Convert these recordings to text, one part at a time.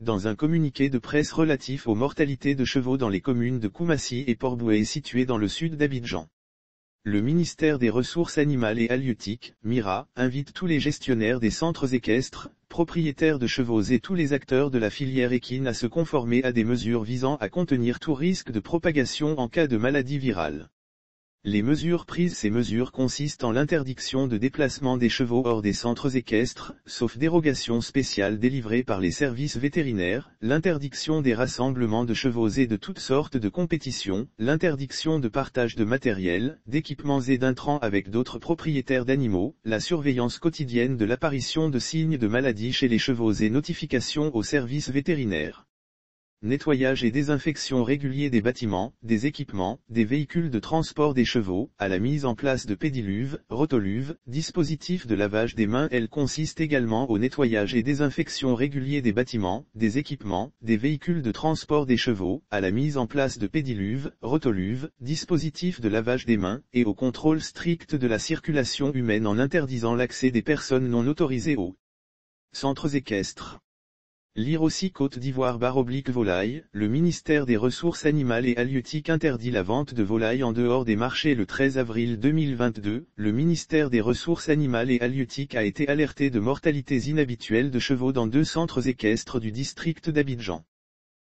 dans un communiqué de presse relatif aux mortalités de chevaux dans les communes de Koumassi et Port-Bouet situées dans le sud d'Abidjan. Le ministère des Ressources animales et halieutiques, MIRA, invite tous les gestionnaires des centres équestres, propriétaires de chevaux et tous les acteurs de la filière équine à se conformer à des mesures visant à contenir tout risque de propagation en cas de maladie virale. Les mesures prises Ces mesures consistent en l'interdiction de déplacement des chevaux hors des centres équestres, sauf dérogation spéciale délivrée par les services vétérinaires, l'interdiction des rassemblements de chevaux et de toutes sortes de compétitions, l'interdiction de partage de matériel, d'équipements et d'intrants avec d'autres propriétaires d'animaux, la surveillance quotidienne de l'apparition de signes de maladie chez les chevaux et notification aux services vétérinaires nettoyage et désinfection régulier des bâtiments, des équipements, des véhicules de transport des chevaux, à la mise en place de pédiluves, rotoluves, dispositifs de lavage des mains. Elle consiste également au nettoyage et désinfection régulier des bâtiments, des équipements, des véhicules de transport des chevaux, à la mise en place de pédiluves, rotoluves, dispositifs de lavage des mains, et au contrôle strict de la circulation humaine en interdisant l'accès des personnes non autorisées aux centres équestres. Lire aussi Côte d'Ivoire baroblique volaille, le ministère des Ressources animales et halieutiques interdit la vente de volailles en dehors des marchés le 13 avril 2022, le ministère des Ressources animales et halieutiques a été alerté de mortalités inhabituelles de chevaux dans deux centres équestres du district d'Abidjan.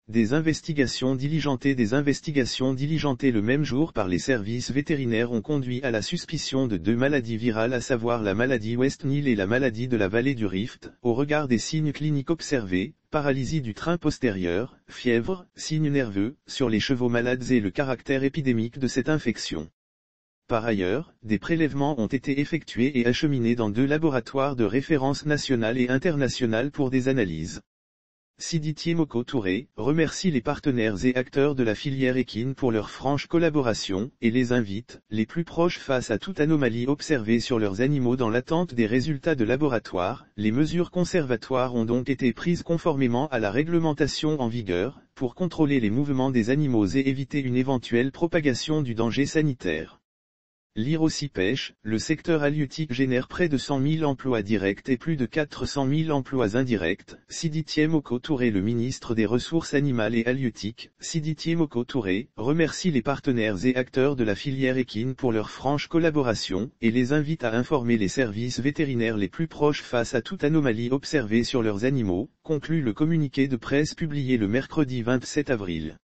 Des investigations diligentées Des investigations diligentées le même jour par les services vétérinaires ont conduit à la suspicion de deux maladies virales à savoir la maladie West Nile et la maladie de la vallée du Rift, au regard des signes cliniques observés, paralysie du train postérieur, fièvre, signes nerveux, sur les chevaux malades et le caractère épidémique de cette infection. Par ailleurs, des prélèvements ont été effectués et acheminés dans deux laboratoires de référence nationale et internationale pour des analyses. Sidi Moko Touré, remercie les partenaires et acteurs de la filière équine pour leur franche collaboration, et les invite, les plus proches face à toute anomalie observée sur leurs animaux dans l'attente des résultats de laboratoire, les mesures conservatoires ont donc été prises conformément à la réglementation en vigueur, pour contrôler les mouvements des animaux et éviter une éventuelle propagation du danger sanitaire. Lire aussi pêche, le secteur halieutique génère près de 100 000 emplois directs et plus de 400 000 emplois indirects. Sidi Moko Touré le ministre des Ressources animales et halieutiques, Sidi Moko remercie les partenaires et acteurs de la filière équine pour leur franche collaboration, et les invite à informer les services vétérinaires les plus proches face à toute anomalie observée sur leurs animaux, conclut le communiqué de presse publié le mercredi 27 avril.